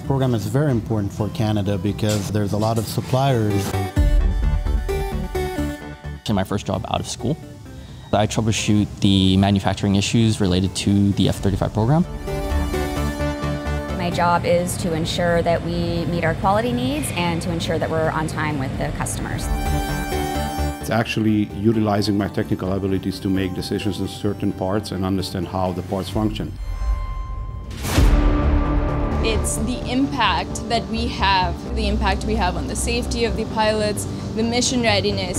program is very important for Canada because there's a lot of suppliers. In my first job out of school, I troubleshoot the manufacturing issues related to the F-35 program. My job is to ensure that we meet our quality needs and to ensure that we're on time with the customers. It's actually utilizing my technical abilities to make decisions on certain parts and understand how the parts function. It's the impact that we have, the impact we have on the safety of the pilots, the mission readiness.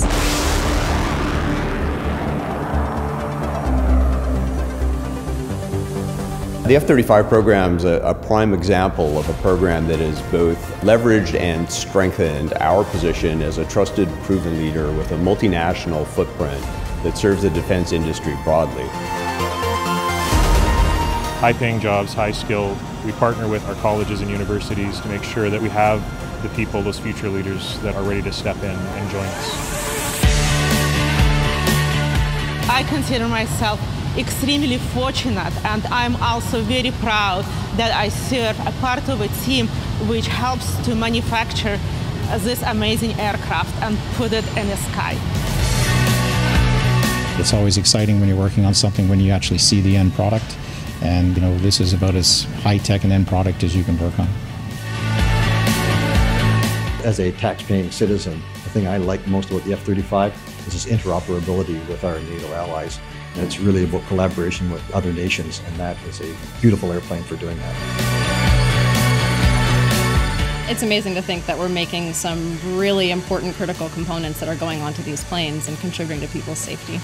The F-35 program is a, a, prime example of a program that has both leveraged and strengthened our position as a trusted, proven leader with a multinational footprint that serves the defense industry broadly. High-paying jobs, high-skilled. We partner with our colleges and universities to make sure that we have the people, those future leaders that are ready to step in and join us. I consider myself extremely fortunate and I'm also very proud that I serve a part of a team which helps to manufacture this amazing aircraft and put it in the sky. It's always exciting when you're working on something when you actually see the end product and you know this is about as high-tech an end product as you can work on. As a tax-paying citizen, the thing I like most about the F-35 is its interoperability with our NATO allies. And it's really about collaboration with other nations, and that is a beautiful airplane for doing that. It's amazing to think that we're making some really important critical components that are going onto these planes and contributing to people's safety.